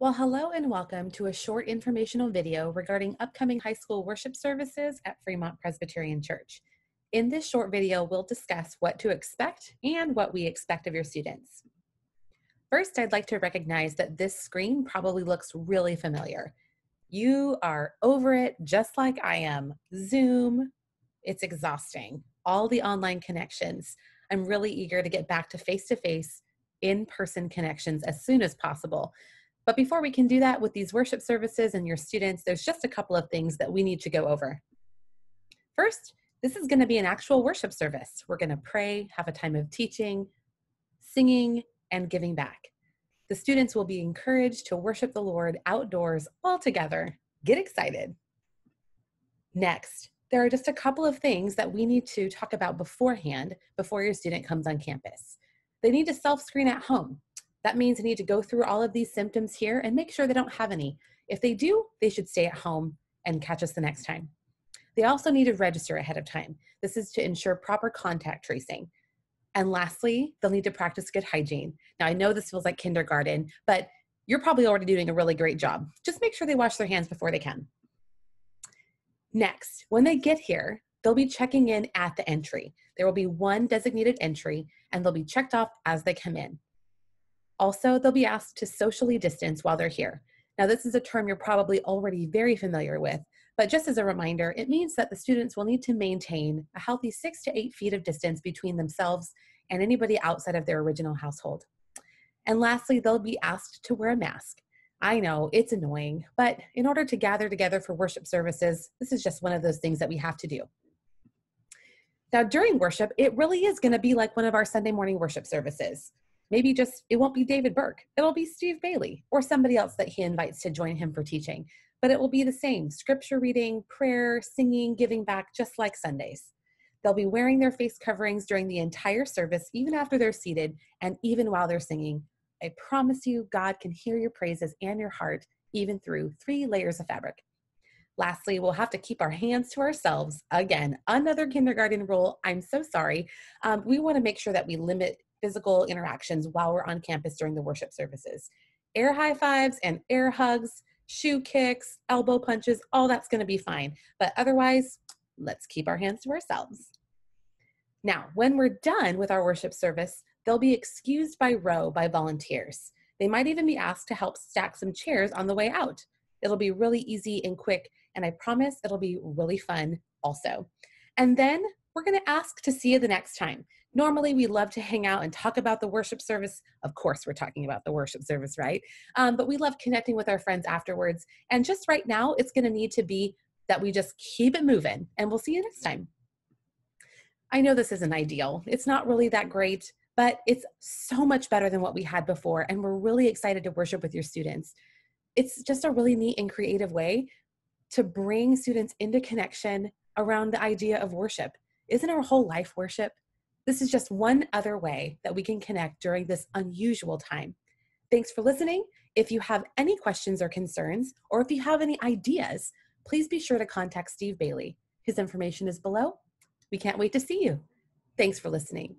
Well, hello and welcome to a short informational video regarding upcoming high school worship services at Fremont Presbyterian Church. In this short video, we'll discuss what to expect and what we expect of your students. First, I'd like to recognize that this screen probably looks really familiar. You are over it just like I am. Zoom, it's exhausting. All the online connections. I'm really eager to get back to face to face, in person connections as soon as possible. But before we can do that with these worship services and your students, there's just a couple of things that we need to go over. First, this is going to be an actual worship service. We're going to pray, have a time of teaching, singing, and giving back. The students will be encouraged to worship the Lord outdoors all together. Get excited. Next, there are just a couple of things that we need to talk about beforehand before your student comes on campus. They need to self screen at home. That means they need to go through all of these symptoms here and make sure they don't have any. If they do, they should stay at home and catch us the next time. They also need to register ahead of time. This is to ensure proper contact tracing. And lastly, they'll need to practice good hygiene. Now, I know this feels like kindergarten, but you're probably already doing a really great job. Just make sure they wash their hands before they can. Next, when they get here, they'll be checking in at the entry. There will be one designated entry, and they'll be checked off as they come in. Also, they'll be asked to socially distance while they're here. Now, this is a term you're probably already very familiar with, but just as a reminder, it means that the students will need to maintain a healthy six to eight feet of distance between themselves and anybody outside of their original household. And lastly, they'll be asked to wear a mask. I know it's annoying, but in order to gather together for worship services, this is just one of those things that we have to do. Now, during worship, it really is going to be like one of our Sunday morning worship services. Maybe just it won't be David Burke, it'll be Steve Bailey or somebody else that he invites to join him for teaching. But it will be the same scripture reading, prayer, singing, giving back, just like Sundays. They'll be wearing their face coverings during the entire service, even after they're seated and even while they're singing. I promise you, God can hear your praises and your heart, even through three layers of fabric. Lastly, we'll have to keep our hands to ourselves. Again, another kindergarten rule. I'm so sorry. Um, we want to make sure that we limit physical interactions while we're on campus during the worship services. Air high fives and air hugs, shoe kicks, elbow punches, all that's going to be fine. But otherwise, let's keep our hands to ourselves. Now, when we're done with our worship service, they'll be excused by row by volunteers. They might even be asked to help stack some chairs on the way out. It'll be really easy and quick, and I promise it'll be really fun also. And then we're going to ask to see you the next time. Normally, we love to hang out and talk about the worship service. Of course, we're talking about the worship service, right? Um, but we love connecting with our friends afterwards. And just right now, it's going to need to be that we just keep it moving. And we'll see you next time. I know this isn't ideal, it's not really that great, but it's so much better than what we had before. And we're really excited to worship with your students. It's just a really neat and creative way to bring students into connection around the idea of worship. Isn't our whole life worship? This is just one other way that we can connect during this unusual time. Thanks for listening. If you have any questions or concerns, or if you have any ideas, please be sure to contact Steve Bailey. His information is below. We can't wait to see you. Thanks for listening.